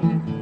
Mm-hmm.